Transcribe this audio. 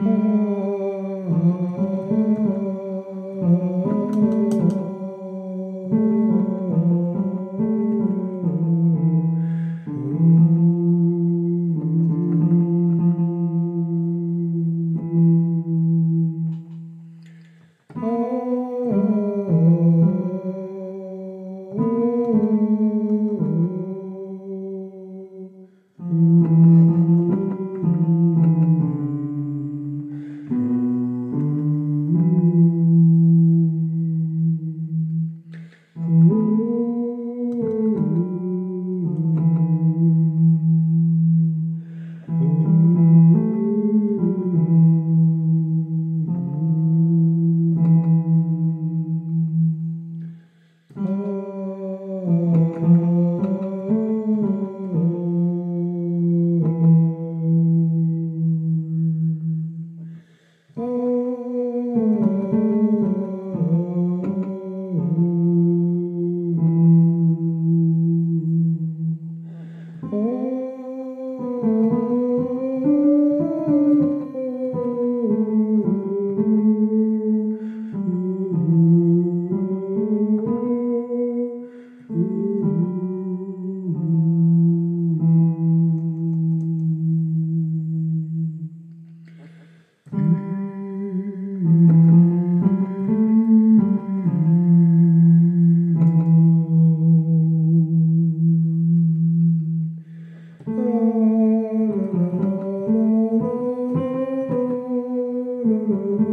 Mm-hmm. you.